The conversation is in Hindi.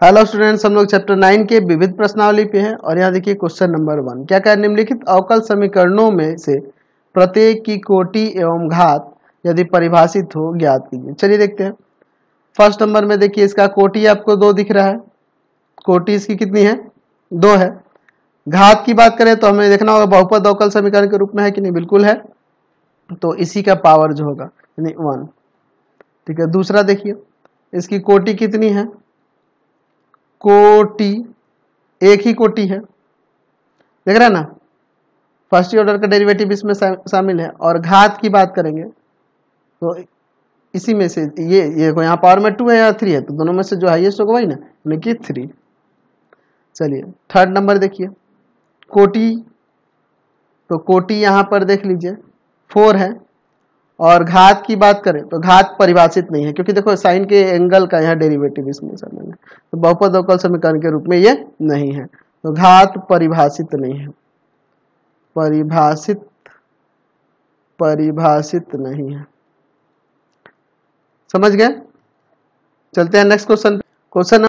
हेलो स्टूडेंट्स हम लोग चैप्टर नाइन के विविध प्रश्नावली पे हैं और यहाँ देखिए क्वेश्चन नंबर वन क्या क्या निम्नलिखित अवकल समीकरणों में से प्रत्येक की कोटि एवं घात यदि परिभाषित हो, ज्ञात कीजिए। चलिए देखते हैं। फ़र्स्ट नंबर में देखिए, इसका कोटि आपको दो दिख रहा है। कोटि इसकी कितनी है? दो है। घात की बात करें तो हमें देखना होगा, बहुपद अवकल समीकरण के रूप में है कि नहीं? बिल्कुल है। तो इसी का पावर जो होगा, यानी वन ठीक है, दूसरा देखिए, इसकी कोटि कितनी है? कोटि, एक ही कोटि है। देख रहे हैं ना? फ़र्स्ट ऑर्डर का डेरिवेटिव इसमें शामिल है और घात की बात करेंगे तो इसी में से ये ये को यहाँ पावर में टू है या थ्री है तो दोनों में से जो हाईएस्ट होगा वही ना, यानी कि थ्री चलिए थर्ड नंबर देखिए। कोटि तो कोटि यहाँ पर देख लीजिए फोर है। और घात की बात करें तो घात परिभाषित नहीं है, क्योंकि देखो साइन के एंगल का यहाँ डेरिवेटिव इसमें है। तो बहुपद अवकल समीकरण के रूप में ये नहीं है। तो घात परिभाषित नहीं है। परिभाषित परिभाषित नहीं है। समझ गए? चलते हैं नेक्स्ट क्वेश्चन क्वेश्चन